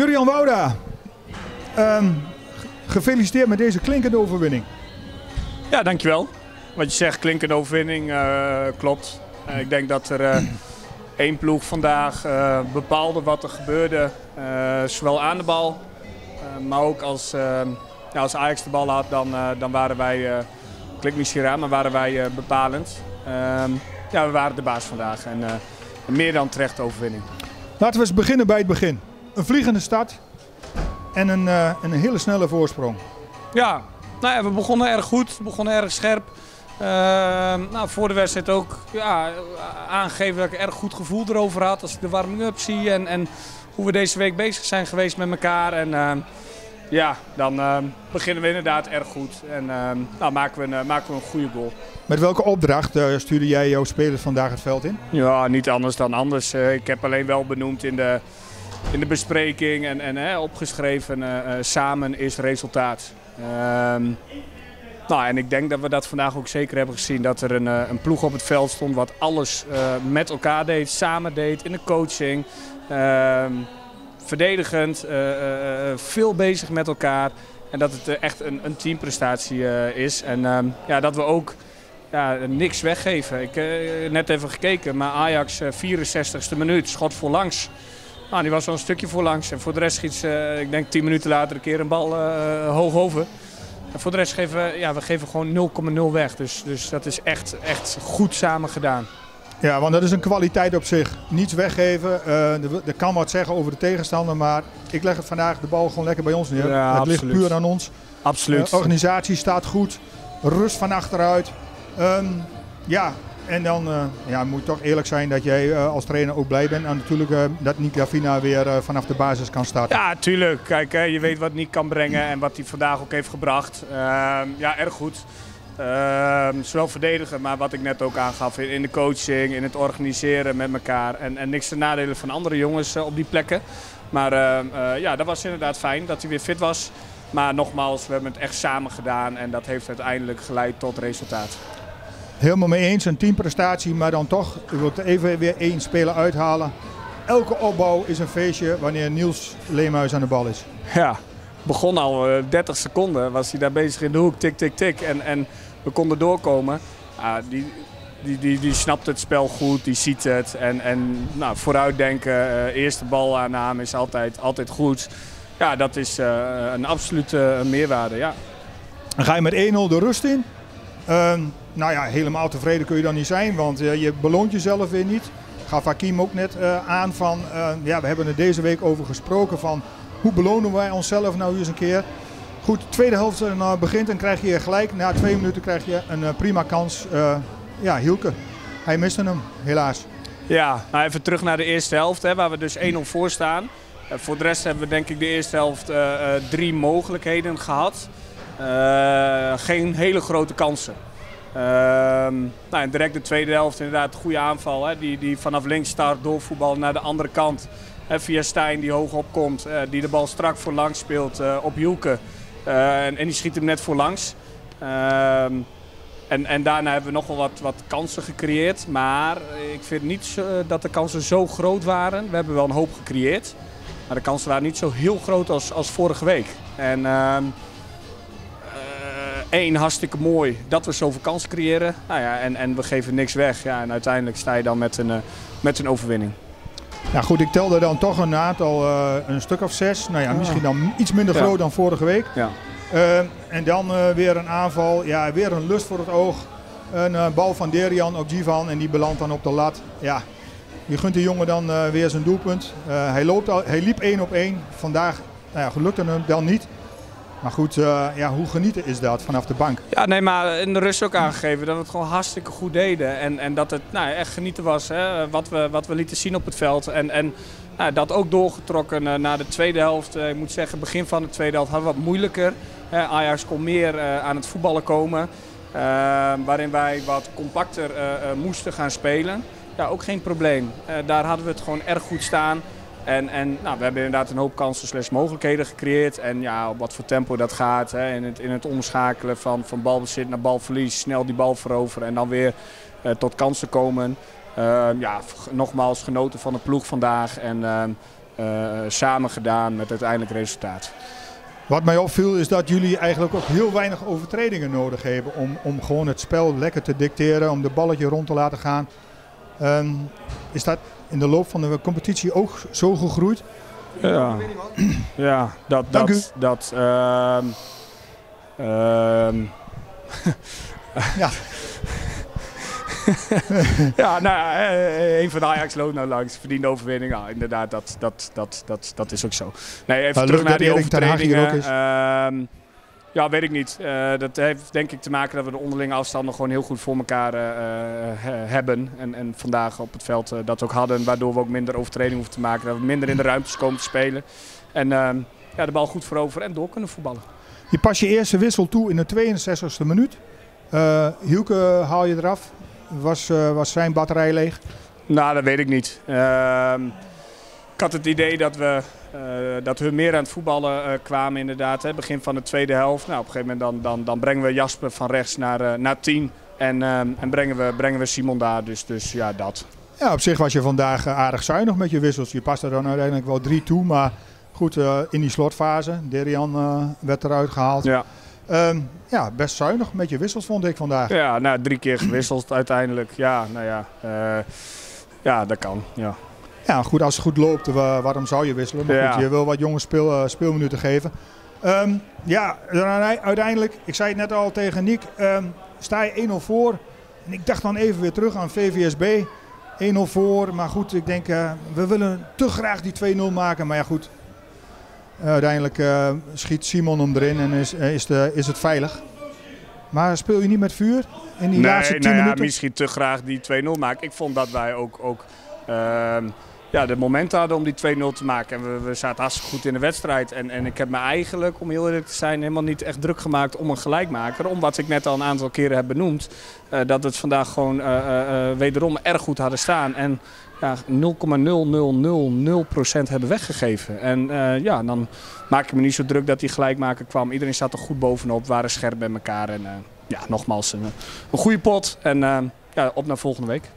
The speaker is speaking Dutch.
Jurian Wouda, ehm, gefeliciteerd met deze klinkende overwinning. Ja, dankjewel. Wat je zegt, klinkende overwinning, uh, klopt. Uh, ik denk dat er uh, één ploeg vandaag bepaalde wat er gebeurde, zowel aan de bal, maar ook als, ja, als Ajax de bal had, dan, dan waren wij, klinkt misschien raar, maar waren wij bepalend. Ehm, ja, we waren de baas vandaag en meer dan terecht overwinning. Laten we eens beginnen bij het begin. Een vliegende start en een, een hele snelle voorsprong. Ja, nou ja, we begonnen erg goed, we begonnen erg scherp. Uh, nou, voor de wedstrijd ook ja, aangegeven dat ik erg goed gevoel erover had als ik de warming-up zie en, en hoe we deze week bezig zijn geweest met elkaar. En uh, ja, dan uh, beginnen we inderdaad erg goed en nou, maken, we een, maken we een goede goal. Met welke opdracht stuurde jij jouw spelers vandaag het veld in? Ja, niet anders dan anders. ik heb alleen wel benoemd in de, in de bespreking en, en opgeschreven samen is resultaat. Ehm, nou, en ik denk dat we dat vandaag ook zeker hebben gezien. Dat er een, eh, een ploeg op het veld stond wat alles met elkaar deed, samen deed in de coaching. Uh, verdedigend, veel bezig met elkaar. En dat het echt een, een teamprestatie is. En ehm, ja, dat we ook ja, niks weggeven. Ik heb net even gekeken, maar Ajax 64ste minuut, schot voorlangs. Nou, die was wel een stukje voorlangs. En voor de rest schiet ik denk 10 minuten later een keer een bal hoog over. En voor de rest geven ja, we geven gewoon 0,0 weg. Dus, dus dat is echt, echt goed samen gedaan. Ja, want dat is een kwaliteit op zich. Niets weggeven. Uh, er kan wat zeggen over de tegenstander, maar ik leg het vandaag de bal gewoon lekker bij ons neer. Ja, het ligt puur aan ons. Absoluut. De organisatie staat goed. Rust van achteruit. Um, ja, en dan uh, ja, moet toch eerlijk zijn dat jij uh, als trainer ook blij bent. En natuurlijk uh, dat Nick Davina weer vanaf de basis kan starten. Ja, tuurlijk. Kijk, je weet wat Nick kan brengen en wat hij vandaag ook heeft gebracht. Ehm, ja, erg goed. Ehm, zowel verdedigen, maar wat ik net ook aangaf in, in de coaching, in het organiseren met elkaar. En, en niks te nadelen van andere jongens op die plekken. Maar ehm, ja, dat was inderdaad fijn dat hij weer fit was. Maar nogmaals, we hebben het echt samen gedaan en dat heeft uiteindelijk geleid tot resultaat. Helemaal mee eens, een teamprestatie, maar dan toch, u wilt even weer één speler uithalen. Elke opbouw is een feestje wanneer Niels Leemhuis aan de bal is. Ja, begon al 30 eh, seconden, was hij daar bezig in de hoek, tik, tik, tik. En, en we konden doorkomen. Ja, die, die, die, die snapt het spel goed, die ziet het. En, en nou, vooruitdenken, uh, eerste balaanname is altijd, altijd goed. Ja, dat is uh, een absolute meerwaarde, ja. Dan ga je met 1-0 de rust in. Uh, nou ja, helemaal tevreden kun je dan niet zijn, want uh, je beloont jezelf weer niet. Gaf Hakim ook net uh, aan van, uh, ja, we hebben er deze week over gesproken van hoe belonen wij onszelf nou eens een keer. Goed, de tweede helft begint en krijg je gelijk. Na twee minuten krijg je een prima kans. ja, Hielke, hij miste hem, helaas. Ja, nou even terug naar de eerste helft, hè, waar we dus 1-0 voor staan. voor de rest hebben we denk ik de eerste helft drie mogelijkheden gehad. geen hele grote kansen. Ehm, nou, direct de tweede helft inderdaad goede aanval. Hè, die, die vanaf links start, doorvoetbal naar de andere kant. Hè, via Stijn die hoog opkomt. Uh, die de bal strak voorlangs speelt uh, op Hielke. Uh, en, en, die schiet hem net voorlangs. Ehm, en, en daarna hebben we nog wel wat, wat kansen gecreëerd. Maar ik vind niet dat de kansen zo groot waren. We hebben wel een hoop gecreëerd. Maar de kansen waren niet zo heel groot als, als vorige week. En... Ehm, één, hartstikke mooi dat we zoveel kansen creëren. Nou ja, en, en we geven niks weg. Ja, en uiteindelijk sta je dan met een, uh, met een overwinning. Ja goed, ik telde dan toch een aantal, uh, een stuk of zes. Nou ja, misschien dan iets minder groot dan vorige week. Ja. Uh, en dan weer een aanval, ja, weer een lust voor het oog. Een bal van Derian op Jivan en die belandt dan op de lat. Ja, je gunt de jongen dan weer zijn doelpunt. hij, loopt al, hij liep één op één. Vandaag nou ja, gelukte hem dan niet. Maar goed, uh, ja, hoe genieten is dat vanaf de bank? Ja, nee, maar in de rust ook aangegeven dat we het gewoon hartstikke goed deden. En, en dat het nou, echt genieten was hè, wat, we, wat we lieten zien op het veld. En, en nou, dat ook doorgetrokken uh, naar de tweede helft. Uh, ik moet zeggen, begin van de tweede helft hadden we wat moeilijker. Ajax kon meer aan het voetballen komen. waarin wij wat compacter moesten gaan spelen. Ja, ook geen probleem. daar hadden we het gewoon erg goed staan. En, en nou, we hebben inderdaad een hoop kansen slash mogelijkheden gecreëerd. En ja, op wat voor tempo dat gaat. Hè, in, het, in het omschakelen van, van balbezit naar balverlies. Snel die bal veroveren en dan weer uh, tot kansen komen. Uh, ja, nogmaals genoten van de ploeg vandaag. En uh, samen gedaan met uiteindelijk resultaat. Wat mij opviel is dat jullie eigenlijk ook heel weinig overtredingen nodig hebben om, om gewoon het spel lekker te dicteren, om de balletje rond te laten gaan. Ehm, is dat in de loop van de competitie ook zo gegroeid? Ja, ja dat. Dank dat, u. dat ehm, ehm, ja. ja, nou ja, eh, een van de Ajax loopt nou langs, verdiende overwinning. Ja, inderdaad, dat, dat, dat, dat, dat is ook zo. Nee, even Maar terug naar die overtredingen. ook? Ehm, ja, weet ik niet. Eh, dat heeft denk ik te maken dat we de onderlinge afstanden gewoon heel goed voor elkaar eh, eh, he- hebben. En, en vandaag op het veld dat ook hadden. Waardoor we ook minder overtredingen hoeven te maken. Dat we minder in de ruimtes komen te spelen. En ehm, ja, de bal goed voorover en door kunnen voetballen. Je pas je eerste wissel toe in de 62e minuut. Hielke haal je eraf. Was, was zijn batterij leeg? Nou, dat weet ik niet. Ehm, ik had het idee dat we dat hun meer aan het voetballen eh, kwamen inderdaad. Hè, begin van de tweede helft. Nou, op een gegeven moment dan, dan, dan brengen we Jasper van rechts naar, eh, naar 10. En, en brengen, we, brengen we Simon daar. Dus, dus ja, dat. Ja, op zich was je vandaag eh, aardig zuinig met je wissels. Je paste er dan uiteindelijk wel drie toe. Maar goed, eh, in die slotfase. Derian eh, werd eruit gehaald. Ja, Ehm, ja, best zuinig met je wissels vond ik vandaag. ja nou, drie keer gewisseld uiteindelijk. Ja, nou ja. eh, ja, dat kan. Ja. Ja, goed, als het goed loopt, wa- waarom zou je wisselen? Maar Ja. goed, je wil wat jonge speel, eh, speelminuten geven. Ehm, ja, uiteindelijk, ik zei het net al tegen Niek, ehm, sta je 1-0 voor. En ik dacht dan even weer terug aan VVSB. 1-0 voor, maar goed, ik denk, eh, we willen te graag die 2-0 maken. Maar ja, goed, Eh, uiteindelijk eh, schiet Simon hem erin en is, eh, is, de, is het veilig. Maar speel je niet met vuur in die laatste 10 nou ja, minuten? misschien te graag die 2-0 maken. Ik vond dat wij ook, ook ja, de momenten hadden om die 2-0 te maken. En we, we zaten hartstikke goed in de wedstrijd. En, en ik heb me eigenlijk, om heel eerlijk te zijn, helemaal niet echt druk gemaakt om een gelijkmaker. Omdat ik net al een aantal keren heb benoemd. eh, dat het vandaag gewoon eh, eh, wederom erg goed hadden staan. En ja, 0,0000% hebben weggegeven. En ja, dan maak ik me niet zo druk dat die gelijkmaker kwam. Iedereen zat er goed bovenop, waren scherp bij elkaar. En ja, nogmaals, een, een goede pot. En ja, op naar volgende week.